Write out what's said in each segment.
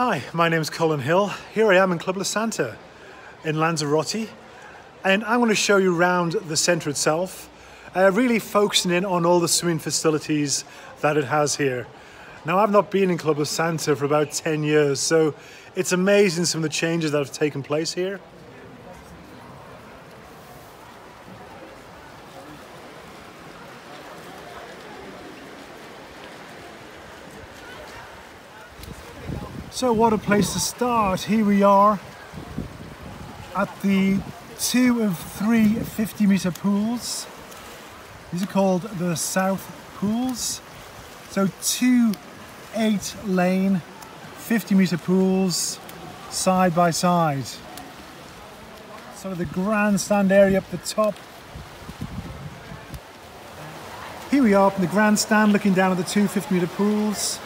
Hi, my name is Colin Hill. Here I am in Club La Santa in Lanzarote, and I'm going to show you around the centre itself, uh, really focusing in on all the swimming facilities that it has here. Now, I've not been in Club La Santa for about 10 years, so it's amazing some of the changes that have taken place here. So what a place to start. Here we are at the two of three 50 meter pools. These are called the South Pools. So two eight lane 50 meter pools side by side. Sort of the grandstand area up the top. Here we are in the grandstand looking down at the two 50 meter pools.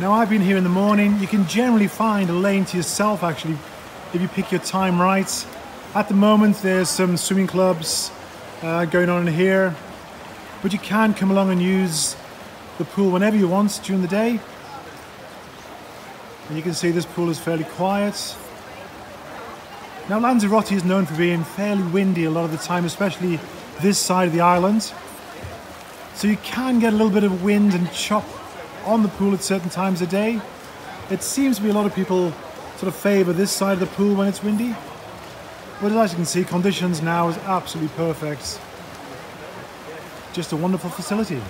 Now I've been here in the morning. You can generally find a lane to yourself actually if you pick your time right. At the moment there's some swimming clubs uh, going on in here, but you can come along and use the pool whenever you want during the day. And you can see this pool is fairly quiet. Now Lanzarote is known for being fairly windy a lot of the time, especially this side of the island. So you can get a little bit of wind and chop on the pool at certain times of day. It seems to be a lot of people sort of favour this side of the pool when it's windy. But as you can see, conditions now is absolutely perfect. Just a wonderful facility.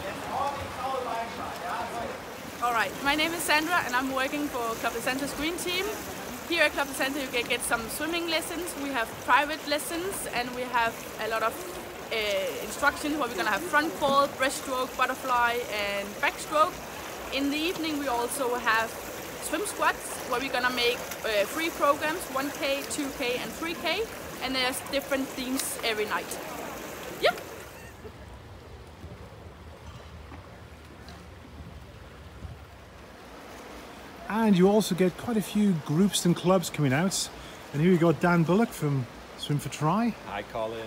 Alright, my name is Sandra and I'm working for Club Santa's Green Team. Here at Club Santa you can get some swimming lessons, we have private lessons and we have a lot of uh, instructions where we're going to have front fall, breaststroke, butterfly and backstroke in the evening we also have swim squads where we're gonna make uh, three programs 1k 2k and 3k and there's different themes every night. Yeah and you also get quite a few groups and clubs coming out. And here we got Dan Bullock from Swim for Tri. Hi Colin.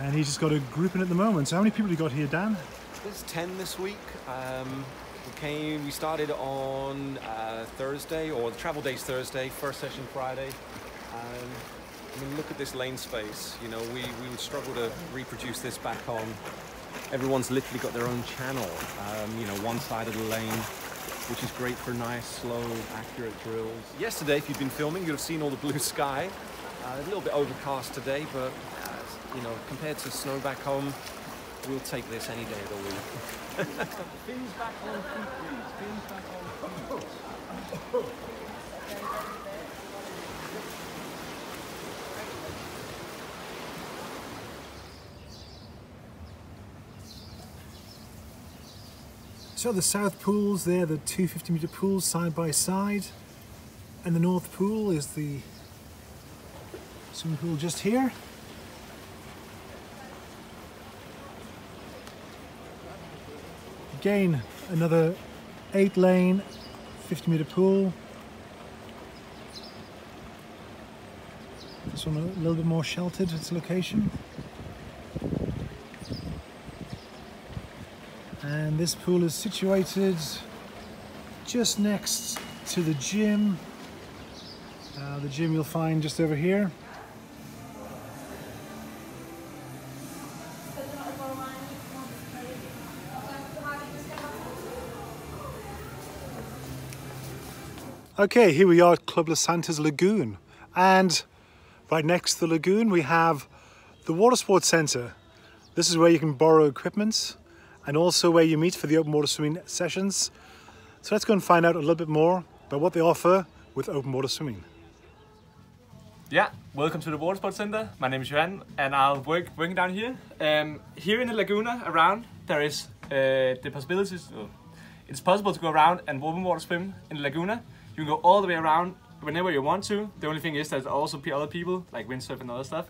And he's just got a group in at the moment. So how many people you got here Dan? There's 10 this week. Um, we came, we started on uh, Thursday, or the travel day's Thursday, first session Friday. Um, I mean, look at this lane space. You know, we, we would struggle to reproduce this back on. Everyone's literally got their own channel, um, you know, one side of the lane, which is great for nice, slow, accurate drills. Yesterday, if you've been filming, you'd have seen all the blue sky. Uh, a little bit overcast today, but, uh, you know, compared to snow back home, we'll take this any day of the week. Fins back on feet, please. Fins back on feet. So the south pools there, the 250 meter pools side by side, and the north pool is the swimming pool just here. Again, another eight lane, 50 meter pool. This one a little bit more sheltered, its location. And this pool is situated just next to the gym. Uh, the gym you'll find just over here. Okay, here we are at Club La Santa's Lagoon. And right next to the lagoon, we have the Water Sports Centre. This is where you can borrow equipment and also where you meet for the open water swimming sessions. So let's go and find out a little bit more about what they offer with open water swimming. Yeah, welcome to the Water Sports Center. My name is Johan and I'll work working down here. Um, here in the Laguna around, there is uh, the possibilities, uh, it's possible to go around and open water swim in the Laguna. You can go all the way around whenever you want to. The only thing is there's also other people, like windsurf and other stuff.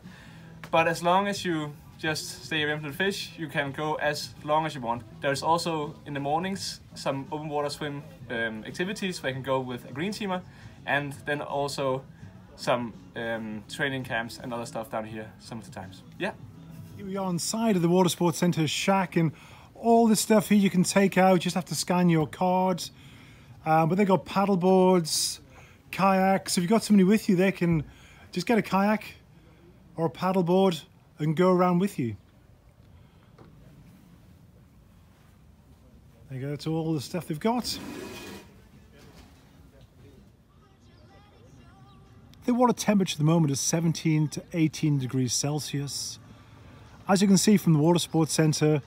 But as long as you just stay away from the fish, you can go as long as you want. There's also, in the mornings, some open water swim um, activities where you can go with a green teamer. And then also some um, training camps and other stuff down here some of the times. Yeah. Here we are inside of the Water Sports Centre shack and all this stuff here you can take out, you just have to scan your cards. Uh, but they've got paddle boards, kayaks. If you've got somebody with you, they can just get a kayak or a paddleboard and go around with you. There you go, that's all the stuff they've got. The water temperature at the moment is 17 to 18 degrees Celsius. As you can see from the Water Sports Centre,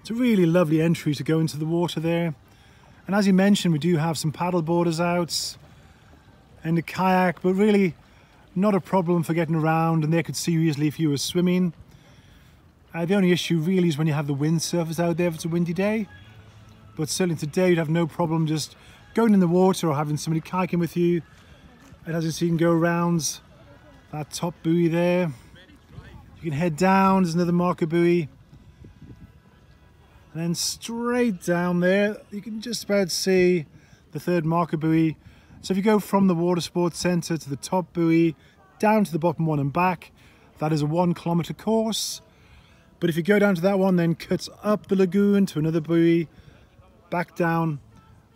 it's a really lovely entry to go into the water there. And as you mentioned, we do have some paddle boarders out and a kayak, but really not a problem for getting around and they could see you easily if you were swimming. Uh, the only issue really is when you have the windsurfers out there if it's a windy day. But certainly today you'd have no problem just going in the water or having somebody kayaking with you. And as you see, you can go around that top buoy there. You can head down, there's another marker buoy. And then straight down there, you can just about see the third marker buoy. So if you go from the water sports centre to the top buoy, down to the bottom one and back, that is a one kilometre course. But if you go down to that one, then cuts up the lagoon to another buoy, back down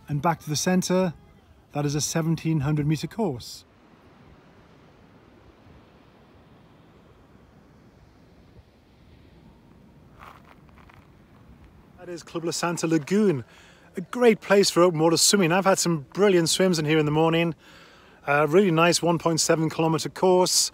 and back to the centre, that is a 1700 metre course. Is Club La Santa Lagoon, a great place for open water swimming. I've had some brilliant swims in here in the morning. Really nice 1.7 kilometre course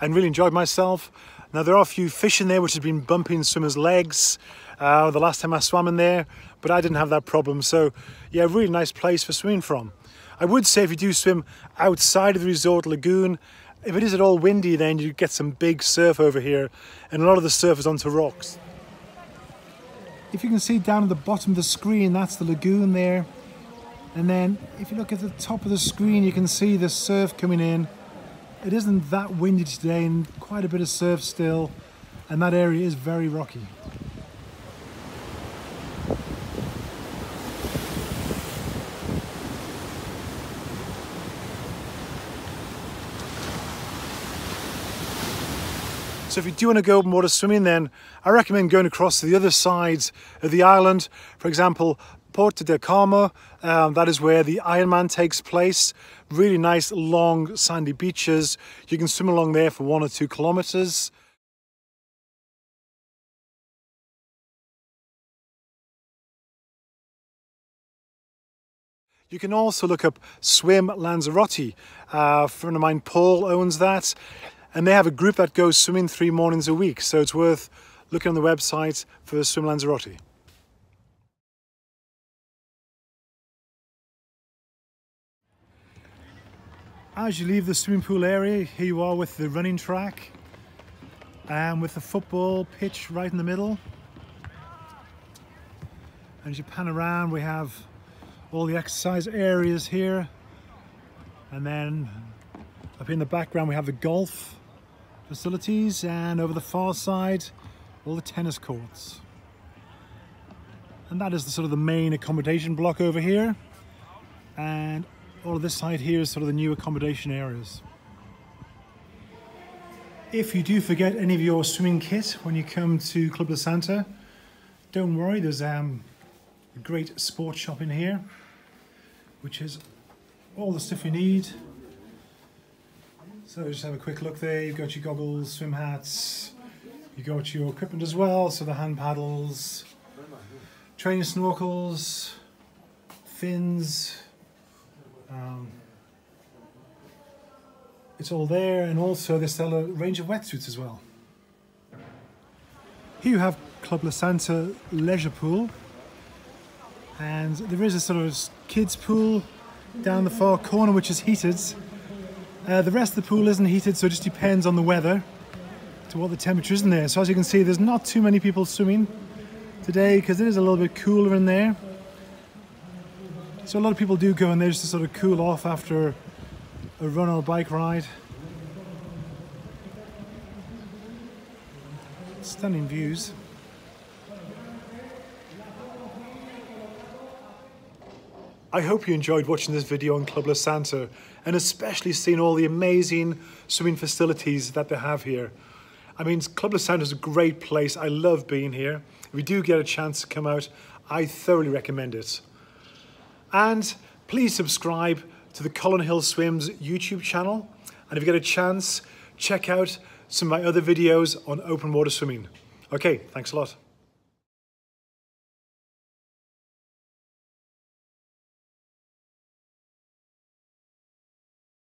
and really enjoyed myself. Now there are a few fish in there which have been bumping swimmers' legs uh, the last time I swam in there, but I didn't have that problem. So yeah, really nice place for swimming from. I would say if you do swim outside of the resort lagoon, if it is at all windy, then you get some big surf over here, and a lot of the surf is onto rocks. If you can see down at the bottom of the screen, that's the lagoon there. And then if you look at the top of the screen, you can see the surf coming in. It isn't that windy today and quite a bit of surf still, and that area is very rocky. So if you do want to go open water swimming, then I recommend going across to the other sides of the island. For example, Puerto del Carmen, um, that is where the Ironman takes place. Really nice, long, sandy beaches. You can swim along there for one or two kilometers. You can also look up Swim Lanzarote. Uh, a friend of mine, Paul, owns that and they have a group that goes swimming three mornings a week. So it's worth looking on the website for Swim Lanzarote. As you leave the swimming pool area, here you are with the running track and with the football pitch right in the middle. And as you pan around, we have all the exercise areas here. And then up in the background, we have the golf facilities and over the far side all the tennis courts. And that is the sort of the main accommodation block over here. And all of this side here is sort of the new accommodation areas. If you do forget any of your swimming kit when you come to Club La Santa don't worry there's um, a great sports shop in here which is all the stuff you need so just have a quick look there. You've got your goggles, swim hats. You got your equipment as well. So the hand paddles, training snorkels, fins. Um, it's all there, and also they sell a range of wetsuits as well. Here you have Club La Santa Leisure Pool, and there is a sort of kids pool down the far corner which is heated uh, the rest of the pool isn't heated, so it just depends on the weather to what the temperature is in there. So as you can see, there's not too many people swimming today because it is a little bit cooler in there. So a lot of people do go in there just to sort of cool off after a run or a bike ride. Stunning views. I hope you enjoyed watching this video on Club La Santa and especially seeing all the amazing swimming facilities that they have here. I mean, Club La Santa is a great place. I love being here. If you do get a chance to come out, I thoroughly recommend it. And please subscribe to the Colin Hill Swims YouTube channel. And if you get a chance, check out some of my other videos on open water swimming. Okay, thanks a lot.